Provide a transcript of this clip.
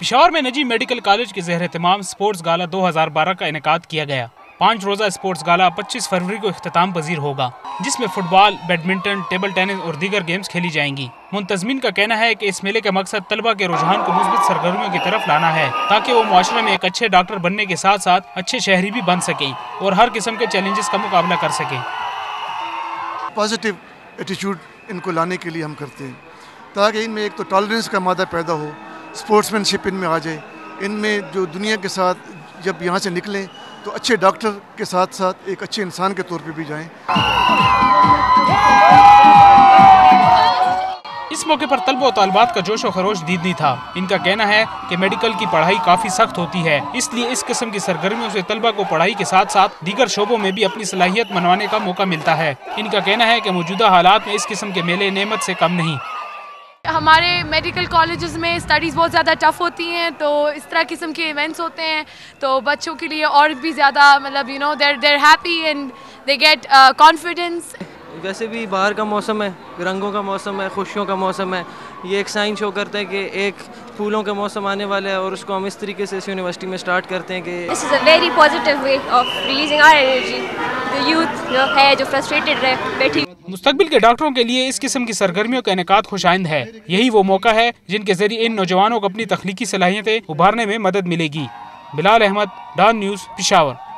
पिशावर में नजी medical college के जहर तमाम स्पोर्ट्स गाला 2012 का इनका किया गया। पाँच रोजा स्पोर्ट्स गाला 25 फरवरी को अख्ताम पजीर होगा, जिसमें फुटबॉल, बैडमिंटन, टेबल टेनिस और दीगर गेम्स खेली जाएँगी। मुंतजमिन का कहना है कि इस मेले का मकसद तलबा के रुझान को मुस्बित सरगर्मियों की तरफ़ लाना है, ताकि वो माशरे में एक अच्छे डॉक्टर बनने के साथ साथ अच्छे शहरी भी बन सकें और हर किस्म के चैलेंजेस का मुकाबला कर सकें। पॉजिटिव एटीट्यूड इनको लाने के लिए हम करते हैं, ताकि इनमें एक तो टॉलरेंस का मादा पैदा हो स्पोर्ट्समैनशिप इनमें आ जाए। इनमें जो दुनिया के साथ जब यहाँ से निकलें तो अच्छे डॉक्टर के साथ साथ एक अच्छे इंसान के तौर पे भी जाएँ। इस मौके पर तलब तलबात का जोश और खरोश दीदनी था। इनका कहना है कि मेडिकल की पढ़ाई काफ़ी सख्त होती है। इसलिए इस किस्म की सरगर्मियों से तलबा को पढ़ाई के साथ साथ दीगर शोबों में भी अपनी सलाहियत मनवाने का मौका मिलता है। इनका कहना है कि मौजूदा हालात में इस किस्म के मेले नेमत से कम नहीं। हमारे मेडिकल कॉलेजेस में स्टडीज़ बहुत ज़्यादा टफ होती हैं तो इस तरह किस्म के इवेंट्स होते हैं तो बच्चों के लिए और भी ज़्यादा मतलब you know there there happy and they get confidence वैसे भी बाहर का मौसम है रंगों का मौसम है खुशियों का मौसम है ये एक साइन शो करता है कि एक फूलों का मौसम आने वाला है और उसको हम इस तरीके से इस यूनिवर्सिटी में स्टार्ट करते हैं कि this is a very positive way of releasing our energy youth जो है, जो फ्रस्ट्रेटेड रहे, बैठी मुस्तबिल के डॉक्टरों के लिए इस किस्म की सरगर्मियों का इनका खुशाइंद है। यही वो मौका है, जिनके ज़रिए इन नौजवानों को अपनी तख्लीकी सलाहियतें उभारने में मदद मिलेगी। Bilal Ahmad, Dawn news, Peshawar.